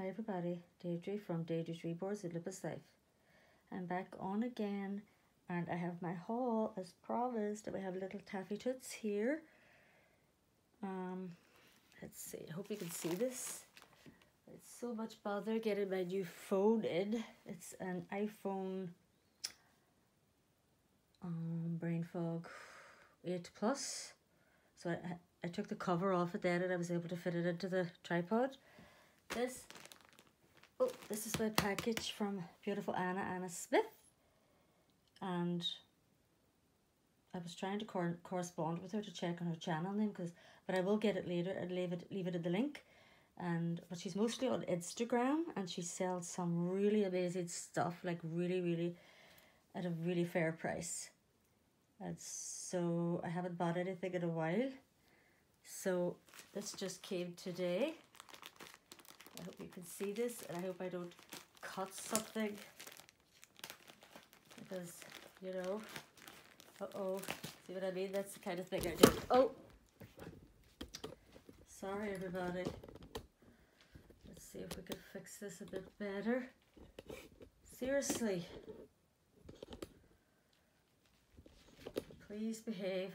Hi everybody, Deirdre from Deirdre's Reboards in Lupus Life. I'm back on again and I have my haul as promised. We have little taffy toots here. Um, let's see, I hope you can see this. It's so much bother getting my new phone in. It's an iPhone um, Brain Fog 8 Plus. So I, I took the cover off it then and I was able to fit it into the tripod. This Oh, this is my package from beautiful Anna, Anna Smith. And I was trying to cor correspond with her to check on her channel name, because but I will get it later and leave it leave it in the link. And but she's mostly on Instagram and she sells some really amazing stuff, like really, really at a really fair price. And so I haven't bought anything in a while. So this just came today. I hope you can see this and I hope I don't cut something. Because you know uh-oh see what I mean? That's the kind of thing I do. Oh! Sorry everybody. Let's see if we can fix this a bit better. Seriously. Please behave.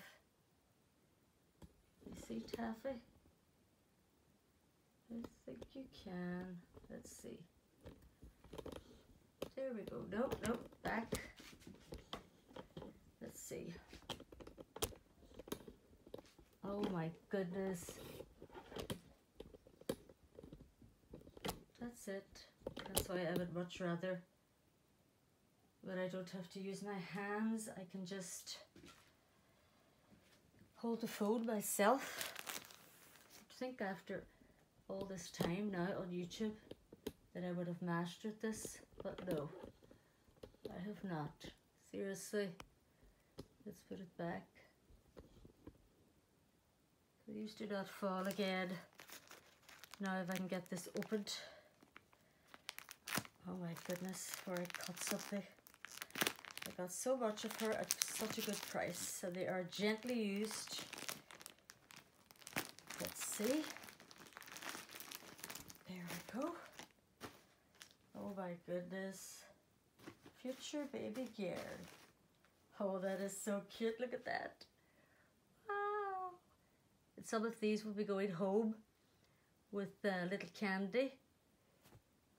You see Taffy think you can. Let's see. There we go. Nope, nope, back. Let's see. Oh my goodness. That's it. That's why I would much rather but I don't have to use my hands. I can just hold the phone myself. I think after all this time now on YouTube that I would have mastered this, but no, I have not. Seriously, let's put it back. Please do not fall again. Now if I can get this opened. Oh my goodness, before I cut something. I got so much of her at such a good price. So they are gently used. Let's see go. Oh my goodness. Future baby gear. Oh, that is so cute. Look at that. Wow. And some of these will be going home with a little candy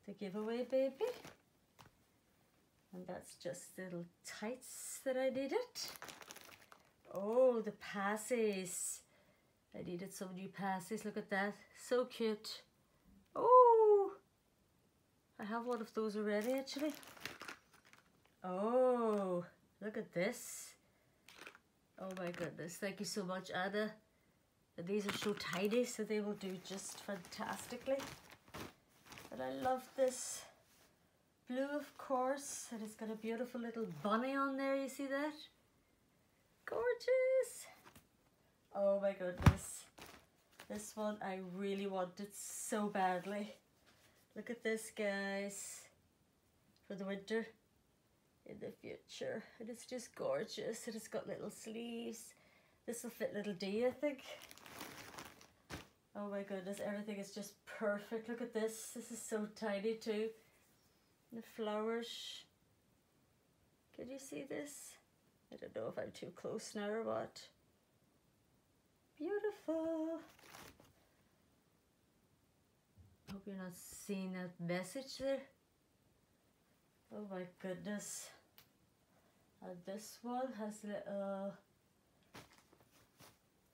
The giveaway baby. And that's just little tights that I needed. Oh, the passes. I needed some new passes. Look at that. So cute. I have one of those already actually. Oh, look at this. Oh my goodness, thank you so much Anna. And these are so tiny so they will do just fantastically. And I love this blue of course and it's got a beautiful little bunny on there, you see that? Gorgeous! Oh my goodness. This one I really wanted so badly. Look at this, guys, for the winter in the future. And it's just gorgeous. And it's got little sleeves. This will fit little D, I think. Oh my goodness, everything is just perfect. Look at this. This is so tiny too. The flowers. Can you see this? I don't know if I'm too close now or what. Beautiful. Hope you're not seeing that message there. Oh my goodness. And this one has little,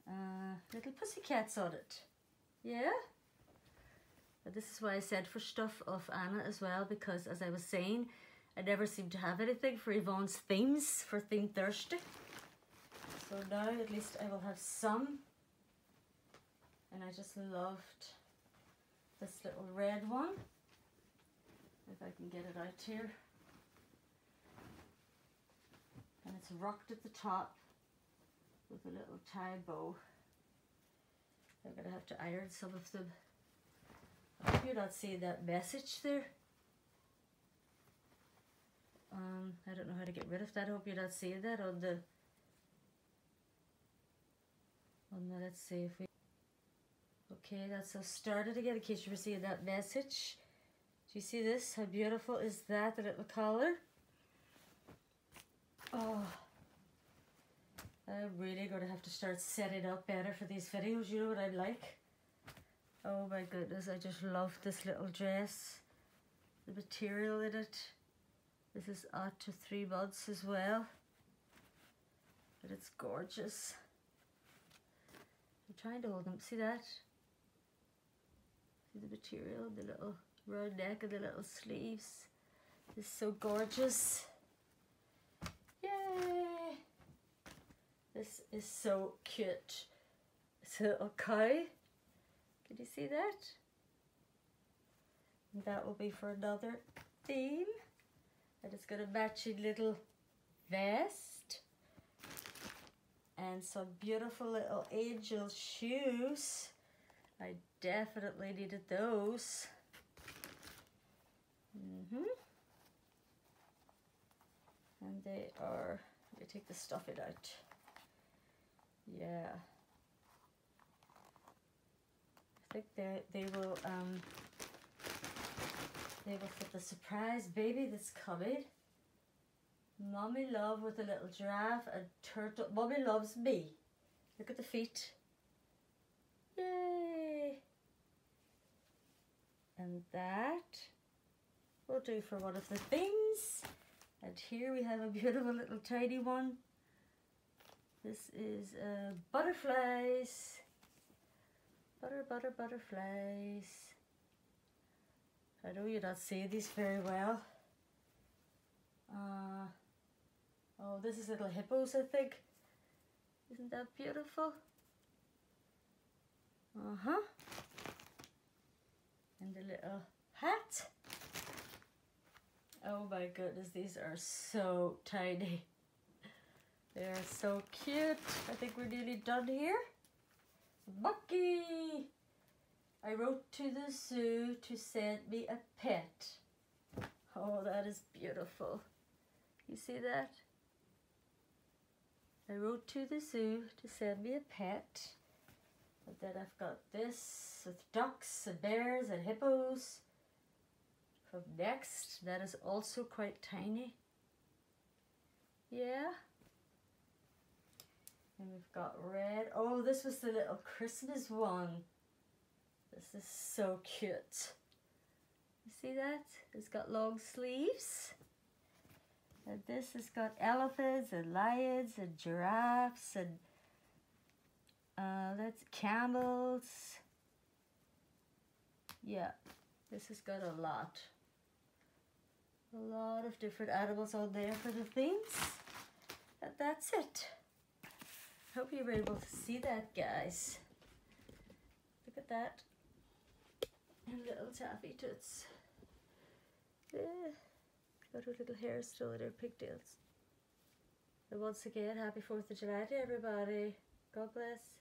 uh, little pussycats on it. Yeah? But this is why I said for stuff of Anna as well because as I was saying, I never seem to have anything for Yvonne's themes for Theme Thursday. So now at least I will have some. And I just loved this little red one. If I can get it out here. And it's rocked at the top with a little tie bow. I'm going to have to iron some of them. I hope you're not seeing that message there. Um, I don't know how to get rid of that. I hope you're not seeing that on the on the, let's see if we Okay, that's us started again in case you seeing that message. Do you see this? How beautiful is that, the little collar? Oh, I'm really going to have to start setting up better for these videos. You know what I like? Oh my goodness, I just love this little dress. The material in it. This is up to three months as well. But it's gorgeous. I'm trying to hold them. See that? The material, the little round neck and the little sleeves. It's so gorgeous. Yay! This is so cute. It's a little cow. Can you see that? And that will be for another theme. And it's got a matching little vest. And some beautiful little angel shoes. I definitely needed those. Mm hmm And they are, let me take the stuffing out. Yeah. I think they, they will, um, they will fit the surprise baby that's coming. Mommy love with a little giraffe and turtle. Mommy loves me. Look at the feet. Yay! And that will do for one of the things. And here we have a beautiful little tiny one. This is uh, butterflies. Butter, butter, butterflies. I know you're not seeing these very well. Uh, oh, this is little hippos, I think. Isn't that beautiful? Uh-huh. And a little hat. Oh my goodness, these are so tiny. They are so cute. I think we're nearly done here. Bucky! I wrote to the zoo to send me a pet. Oh, that is beautiful. You see that? I wrote to the zoo to send me a pet. And then I've got this with ducks and bears and hippos. From next, that is also quite tiny. Yeah. And we've got red. Oh, this was the little Christmas one. This is so cute. You see that? It's got long sleeves. And this has got elephants and lions and giraffes and uh, that's camels. Yeah, this has got a lot. A lot of different animals on there for the themes. And that's it. Hope you were able to see that, guys. Look at that. And little taffy toots. Yeah. Got her little hair still in her pigtails. And once again, happy 4th of July to everybody. God bless.